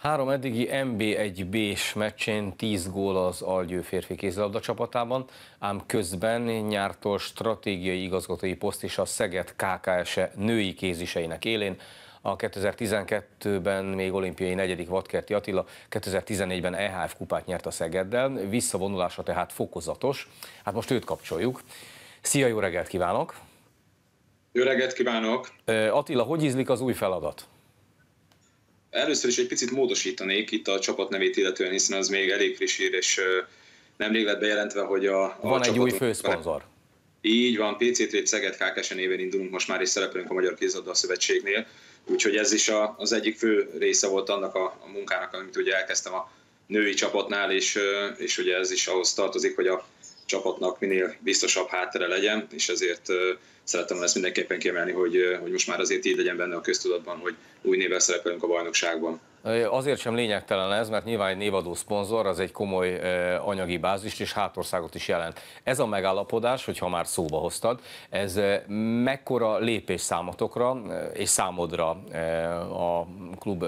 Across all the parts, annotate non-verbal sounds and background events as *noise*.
Három eddigi MB1B-s meccsén 10 gól az Algyő férfi kézilabda csapatában, ám közben nyártól stratégiai igazgatói poszt is a Szeged KKS-e női kéziseinek élén. A 2012-ben még olimpiai negyedik Vadkerti Attila, 2014-ben EHF kupát nyert a Szegeddel, visszavonulása tehát fokozatos. Hát most őt kapcsoljuk. Szia, jó reggelt kívánok! Jó reggelt kívánok! Attila, hogy ízlik az új feladat? Először is egy picit módosítanék itt a csapat nevét illetően, hiszen az még elég friss hír, és nemrég lett bejelentve, hogy a, a Van egy új főszponzor. Így van, PC Trade Szeged KKS néven indulunk most már, és szerepelünk a Magyar Kézilabda Szövetségnél. Úgyhogy ez is a, az egyik fő része volt annak a, a munkának, amit ugye elkezdtem a női csapatnál, és, és ugye ez is ahhoz tartozik, hogy a csapatnak minél biztosabb háttere legyen, és ezért szerettem ezt mindenképpen kiemelni, hogy, hogy most már azért így legyen benne a köztudatban, hogy új névvel szerepelünk a bajnokságban. Azért sem lényegtelen ez, mert nyilván egy névadó szponzor az egy komoly anyagi bázist és hátországot is jelent. Ez a megállapodás, hogyha már szóba hoztad, ez mekkora lépés számotokra és számodra a klub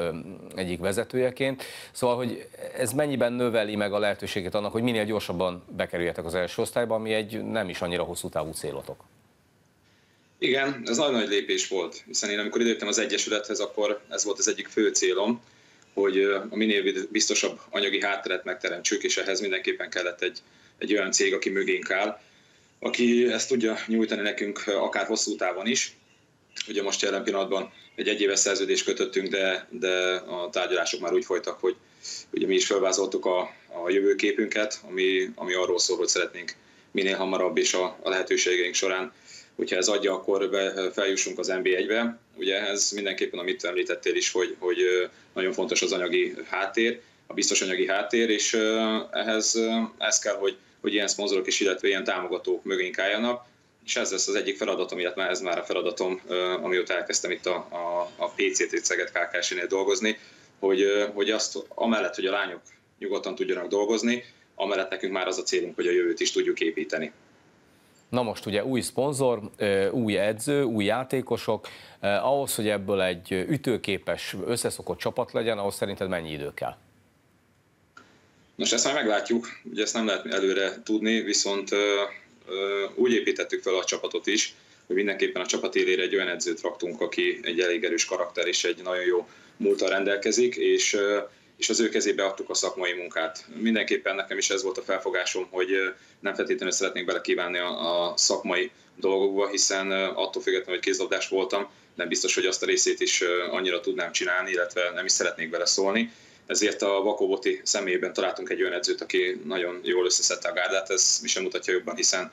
egyik vezetőjeként. Szóval, hogy ez mennyiben növeli meg a lehetőséget annak, hogy minél gyorsabban bekerüljetek az első osztályba, ami egy nem is annyira hosszú távú célotok? Igen, ez nagyon nagy lépés volt, hiszen én amikor időttem az Egyesülethez, akkor ez volt az egyik fő célom, hogy a minél biztosabb anyagi hátteret megteremtsük, és ehhez mindenképpen kellett egy, egy olyan cég, aki mögénk áll, aki ezt tudja nyújtani nekünk akár hosszú távon is. Ugye most jelen pillanatban egy egyéves szerződést kötöttünk, de, de a tárgyalások már úgy folytak, hogy ugye mi is felvázoltuk a, a jövőképünket, ami, ami arról szól, hogy szeretnénk minél hamarabb és a, a lehetőségeink során hogyha ez adja, akkor be, feljussunk az NB1-be. Ugye ez mindenképpen, amit említettél is, hogy, hogy nagyon fontos az anyagi háttér, a biztos anyagi háttér, és ehhez ez kell, hogy, hogy ilyen szponzorok is, illetve ilyen támogatók mögénk álljanak, és ez lesz az egyik feladatom, illetve ez már a feladatom, amióta elkezdtem itt a, a, a PCT Szeged KKS-nél dolgozni, hogy, hogy azt amellett, hogy a lányok nyugodtan tudjanak dolgozni, amellett nekünk már az a célunk, hogy a jövőt is tudjuk építeni. Na most ugye új szponzor, új edző, új játékosok, ahhoz, hogy ebből egy ütőképes, összeszokott csapat legyen, ahhoz szerinted mennyi idő kell? Most ezt már meglátjuk, ugye ezt nem lehet előre tudni, viszont úgy építettük fel a csapatot is, hogy mindenképpen a csapat élére egy olyan edzőt raktunk, aki egy elég erős karakter és egy nagyon jó múltal rendelkezik, és és az ő kezébe adtuk a szakmai munkát. Mindenképpen nekem is ez volt a felfogásom, hogy nem feltétlenül szeretnék belekívánni a, a szakmai dolgokba, hiszen attól függetlenül, hogy kézlabdás voltam, nem biztos, hogy azt a részét is annyira tudnám csinálni, illetve nem is szeretnék beleszólni. Ezért a Vakoboti személyében találtunk egy olyan edzőt, aki nagyon jól összeszedte a gárdát, ez mi sem mutatja jobban, hiszen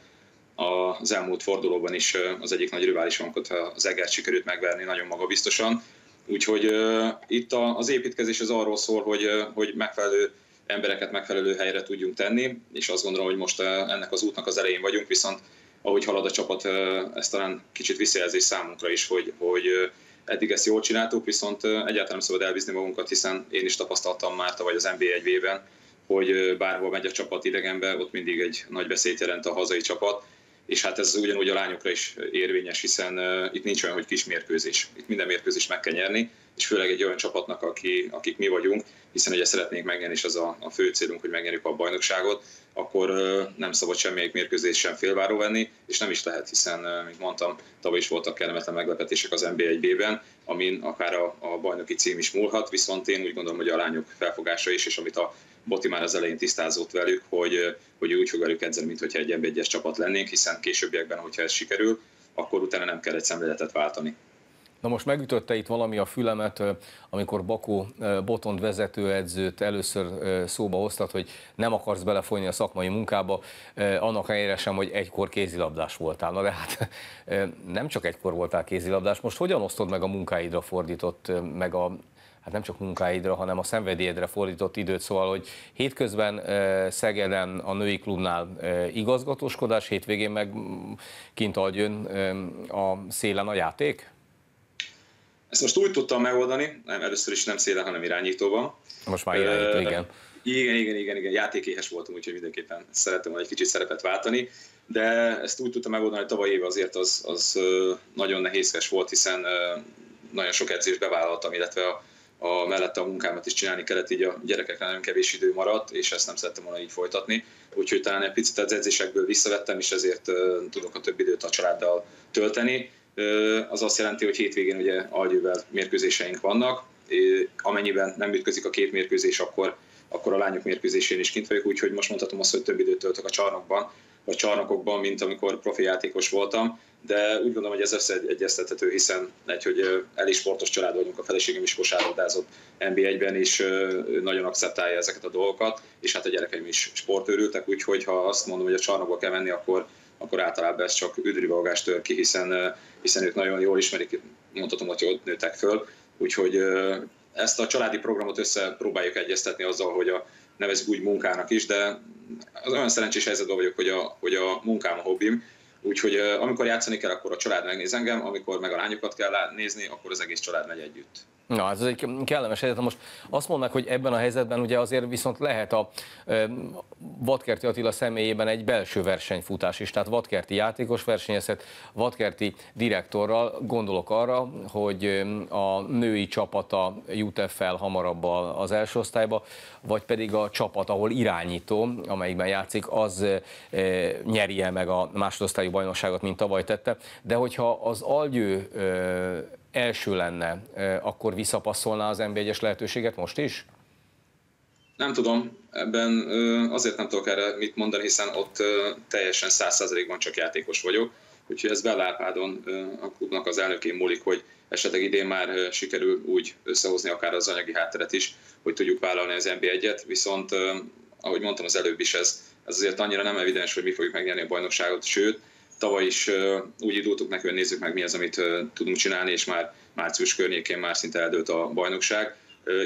az elmúlt fordulóban is az egyik nagy riválisunkat, az Egert sikerült megverni nagyon magabiztosan, Úgyhogy uh, itt a, az építkezés az arról szól, hogy, uh, hogy megfelelő embereket megfelelő helyre tudjunk tenni, és azt gondolom, hogy most uh, ennek az útnak az elején vagyunk, viszont ahogy halad a csapat, uh, ez talán kicsit visszajelzés számunkra is, hogy, hogy uh, eddig ezt jól csináltuk, viszont uh, egyáltalán nem szabad elbízni magunkat, hiszen én is tapasztaltam már tavaly az NBA egy vében, hogy bárhol megy a csapat idegenbe, ott mindig egy nagy beszéd jelent a hazai csapat, és hát ez ugyanúgy a lányokra is érvényes, hiszen itt nincs olyan, hogy kis mérkőzés. Itt minden mérkőzés meg kell nyerni, és főleg egy olyan csapatnak, aki, akik mi vagyunk, hiszen ugye szeretnénk megnyerni, és az a, a fő célunk, hogy megnyerjük a bajnokságot, akkor nem szabad semmelyik mérkőzés sem félváró venni, és nem is lehet, hiszen, mint mondtam, tavaly is voltak kellemetlen meglepetések az NB1-ben, amin akár a, a bajnoki cím is múlhat, viszont én úgy gondolom, hogy a lányok felfogása is, és amit a Boti már az elején tisztázott velük, hogy, hogy úgy fog velük edzeni, mintha egy egyes csapat lennénk, hiszen későbbiekben, hogyha ez sikerül, akkor utána nem kell egy szemléletet váltani. Na most megütötte itt valami a fülemet, amikor Bakó Botond vezetőedzőt először szóba hoztat, hogy nem akarsz belefolyni a szakmai munkába, annak helyére sem, hogy egykor kézilabdás voltál. Na de hát nem csak egykor voltál kézilabdás, most hogyan osztod meg a munkáidra fordított, meg a hát nem csak munkáidra, hanem a szenvedélyedre fordított időt, szóval, hogy hétközben Szegeden a női klubnál igazgatóskodás, hétvégén meg kint jön a szélen a játék? Ezt most úgy tudtam megoldani, nem, először is nem szélen, hanem irányítóban. Most már irányító, igen. Igen, igen, igen, igen, játékéhes voltam, úgyhogy mindenképpen szerettem volna egy kicsit szerepet váltani, de ezt úgy tudtam megoldani, hogy tavaly év azért az, az nagyon nehézkes volt, hiszen nagyon sok edzést bevállaltam, illetve a a mellette a munkámat is csinálni kellett, így a gyerekekre nagyon kevés idő maradt, és ezt nem szerettem volna így folytatni. Úgyhogy talán egy picit az edzésekből visszavettem, és ezért tudok a több időt a családdal tölteni. Az azt jelenti, hogy hétvégén ugye algyővel mérkőzéseink vannak, amennyiben nem ütközik a két mérkőzés, akkor, akkor a lányok mérkőzésén is kint vagyok, úgyhogy most mondhatom azt, hogy több időt töltök a csarnokban, vagy csarnokokban, mint amikor profi játékos voltam, de úgy gondolom, hogy ez összeegyeztethető, hiszen egy, hogy el is sportos család vagyunk, a feleségem is kosárlabdázott NB1-ben is nagyon akceptálja ezeket a dolgokat, és hát a gyerekeim is sportőrültek, úgyhogy ha azt mondom, hogy a csarnokba kell menni, akkor, akkor általában ez csak üdrivalgást tör ki, hiszen, hiszen ők nagyon jól ismerik, mondhatom, hogy ott nőttek föl, úgyhogy ezt a családi programot összepróbáljuk egyeztetni azzal, hogy a nevezzük úgy munkának is, de az olyan szerencsés helyzetben vagyok, hogy a, hogy a munkám a hobbim, Úgyhogy amikor játszani kell, akkor a család megnéz engem, amikor meg a lányokat kell nézni, akkor az egész család megy együtt. Na, ez egy kellemes helyzet. Most azt mondnak, hogy ebben a helyzetben ugye azért viszont lehet a e, Vadkerti Attila személyében egy belső versenyfutás is. Tehát Vadkerti játékos versenyezhet, Vadkerti direktorral gondolok arra, hogy a női csapata jut-e fel hamarabb az első osztályba, vagy pedig a csapat, ahol irányító, amelyikben játszik, az e, nyeri -e meg a másodosztályú bajnokságot, mint tavaly tette. De hogyha az Algyő e, első lenne, akkor visszapasszolná az NB1-es lehetőséget most is? Nem tudom, ebben azért nem tudok erre mit mondani, hiszen ott teljesen 100%-ban csak játékos vagyok, úgyhogy ez Bellárpádon a klubnak az elnökén múlik, hogy esetleg idén már sikerül úgy összehozni akár az anyagi hátteret is, hogy tudjuk vállalni az NB1-et, viszont ahogy mondtam az előbb is, ez, ez azért annyira nem evidens, hogy mi fogjuk megnyerni a bajnokságot, sőt, Tavaly is úgy indultuk neki, hogy nézzük meg mi az, amit tudunk csinálni, és már március környékén már szinte eldőlt a bajnokság.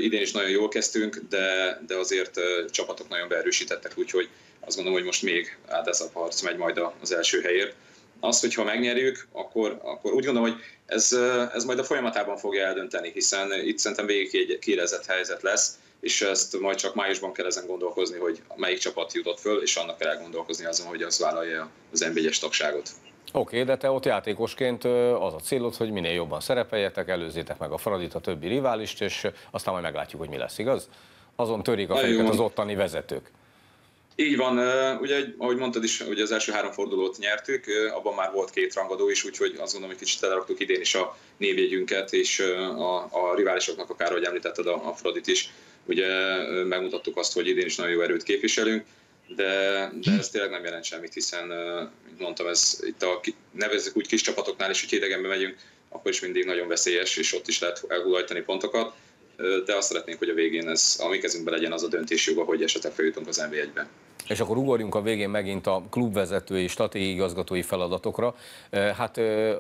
Idén is nagyon jól kezdtünk, de, de azért csapatok nagyon beerősítettek, úgyhogy azt gondolom, hogy most még áldázabb harc megy majd az első helyért. Az, hogyha megnyerjük, akkor, akkor úgy gondolom, hogy ez, ez majd a folyamatában fogja eldönteni, hiszen itt szerintem végig egy kérezett helyzet lesz, és ezt majd csak májusban kell ezen gondolkozni, hogy melyik csapat jutott föl, és annak kell elgondolkozni azon, hogy az vállalja az nb tagságot. Oké, okay, de te ott játékosként az a célod, hogy minél jobban szerepeljetek, előzzétek meg a Fradit, a többi riválist, és aztán majd meglátjuk, hogy mi lesz, igaz? Azon törik a fejüket az ottani vezetők. Így van, ugye, ahogy mondtad is, ugye az első három fordulót nyertük, abban már volt két rangadó is, úgyhogy azt gondolom, hogy kicsit elraktuk idén is a névjegyünket, és a, a riválisoknak, akár ahogy említetted a, a Fradit is, ugye megmutattuk azt, hogy idén is nagyon jó erőt képviselünk, de, de ez tényleg nem jelent semmit, hiszen, mint mondtam, ez itt a, nevezzük úgy kis csapatoknál is, hogy idegenbe megyünk, akkor is mindig nagyon veszélyes, és ott is lehet elgulajtani pontokat, de azt szeretnénk, hogy a végén ez a mi kezünkben legyen az a döntésjoga, hogy esetleg feljutunk az NB1-be. És akkor ugorjunk a végén megint a klubvezetői, stratégiai igazgatói feladatokra. Hát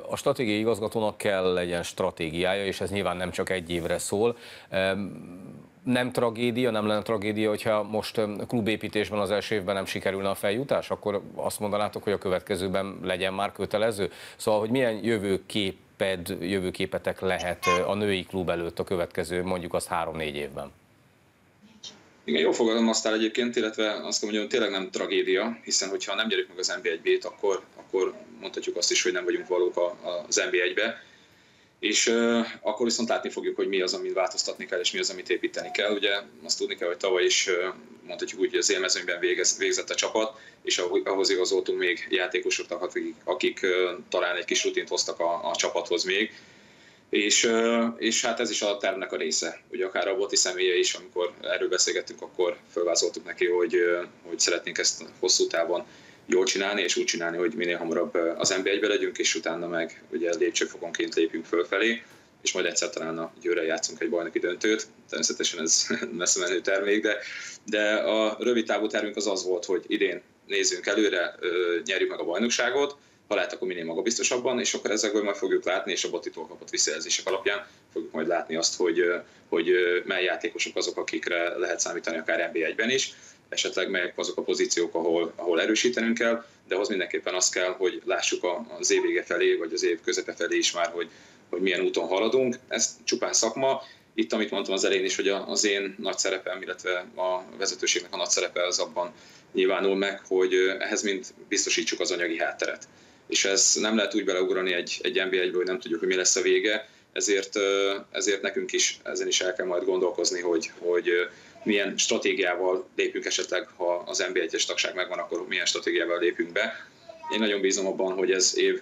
a stratégiai igazgatónak kell legyen stratégiája, és ez nyilván nem csak egy évre szól nem tragédia, nem lenne tragédia, hogyha most klubépítésben az első évben nem sikerülne a feljutás, akkor azt mondanátok, hogy a következőben legyen már kötelező? Szóval, hogy milyen jövőképed, jövőképetek lehet a női klub előtt a következő, mondjuk azt három-négy évben? Igen, jó fogalmaztál egyébként, illetve azt mondom, hogy tényleg nem tragédia, hiszen hogyha nem gyerünk meg az NB1-B-t, akkor, akkor mondhatjuk azt is, hogy nem vagyunk valók az NB1-be és uh, akkor viszont látni fogjuk, hogy mi az, amit változtatni kell, és mi az, amit építeni kell. Ugye azt tudni kell, hogy tavaly is mondhatjuk úgy, hogy az élmezőnyben végez, végzett a csapat, és ahhoz igazoltunk még játékosokat, akik, akik talán egy kis rutint hoztak a, a csapathoz még, és, és hát ez is a tervnek a része. Ugye akár a Boti személye is, amikor erről beszélgettünk, akkor felvázoltuk neki, hogy, hogy szeretnénk ezt hosszú távon jól csinálni, és úgy csinálni, hogy minél hamarabb az NB1-be legyünk, és utána meg ugye lépcsőfokonként lépjünk fölfelé, és majd egyszer talán a Győre játszunk egy bajnoki döntőt. Természetesen ez *laughs* messze menő termék, de, de a rövid távú tervünk az az volt, hogy idén nézzünk előre, nyerjük meg a bajnokságot, ha lehet, akkor minél magabiztosabban, és akkor ezekből majd fogjuk látni, és a Botitól kapott visszajelzések alapján fogjuk majd látni azt, hogy, hogy mely játékosok azok, akikre lehet számítani akár NB1-ben is esetleg melyek azok a pozíciók, ahol, ahol erősítenünk kell, de ahhoz mindenképpen az kell, hogy lássuk az év vége felé, vagy az év közepe felé is már, hogy, hogy milyen úton haladunk. Ez csupán szakma. Itt, amit mondtam az elején is, hogy az én nagy szerepem, illetve a vezetőségnek a nagy szerepe az abban nyilvánul meg, hogy ehhez mind biztosítsuk az anyagi hátteret. És ez nem lehet úgy beleugrani egy, egy NB1-ből, hogy nem tudjuk, hogy mi lesz a vége, ezért, ezért nekünk is ezen is el kell majd gondolkozni, hogy, hogy milyen stratégiával lépünk esetleg, ha az NB1-es tagság megvan, akkor milyen stratégiával lépünk be. Én nagyon bízom abban, hogy ez év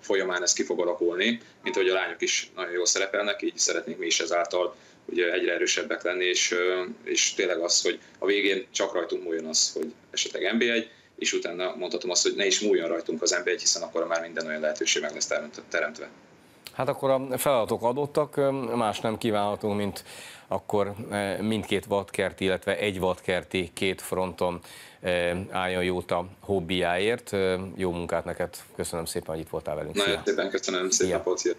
folyamán ez ki fog alakulni, mint ahogy a lányok is nagyon jól szerepelnek, így szeretnénk mi is ezáltal ugye egyre erősebbek lenni, és, és tényleg az, hogy a végén csak rajtunk múljon az, hogy esetleg NB1, és utána mondhatom azt, hogy ne is múljon rajtunk az NB1, hiszen akkor már minden olyan lehetőség meg lesz teremtve. Hát akkor a feladatok adottak, más nem kívánhatunk, mint akkor mindkét vadkert, illetve egy vadkerti két fronton álljon jót a hobbiáért. Jó munkát neked, köszönöm szépen, hogy itt voltál velünk. Nagyon szépen köszönöm, szép napot,